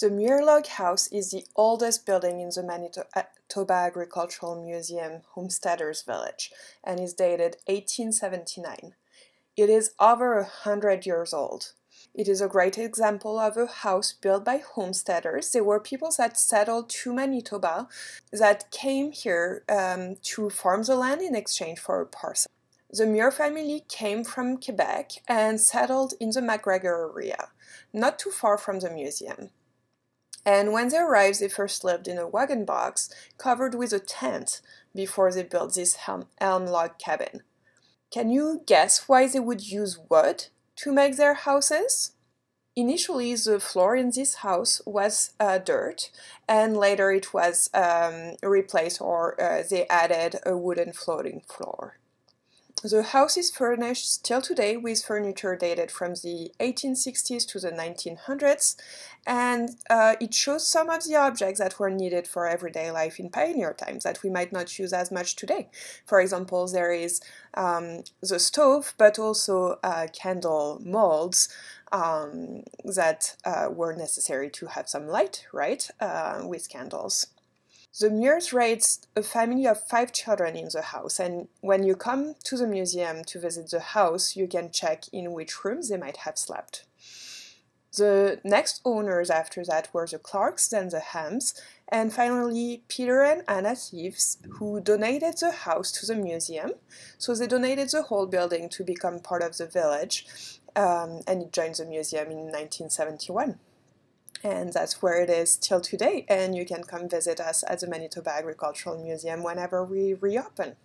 The Muir Log House is the oldest building in the Manitoba Agricultural Museum Homesteaders Village and is dated 1879. It is over a hundred years old. It is a great example of a house built by homesteaders. They were people that settled to Manitoba that came here um, to farm the land in exchange for a parcel. The Muir family came from Quebec and settled in the MacGregor area, not too far from the museum. And when they arrived, they first lived in a wagon box covered with a tent before they built this elm log cabin. Can you guess why they would use wood to make their houses? Initially, the floor in this house was uh, dirt, and later it was um, replaced or uh, they added a wooden floating floor. The house is furnished still today with furniture dated from the 1860s to the 1900s, and uh, it shows some of the objects that were needed for everyday life in pioneer times that we might not use as much today. For example, there is um, the stove, but also uh, candle molds um, that uh, were necessary to have some light, right, uh, with candles. The Muirs raised a family of five children in the house, and when you come to the museum to visit the house, you can check in which rooms they might have slept. The next owners after that were the Clarks, then the Hams, and finally Peter and Anna Thieves, who donated the house to the museum. So they donated the whole building to become part of the village, um, and it joined the museum in 1971 and that's where it is till today and you can come visit us at the Manitoba Agricultural Museum whenever we reopen.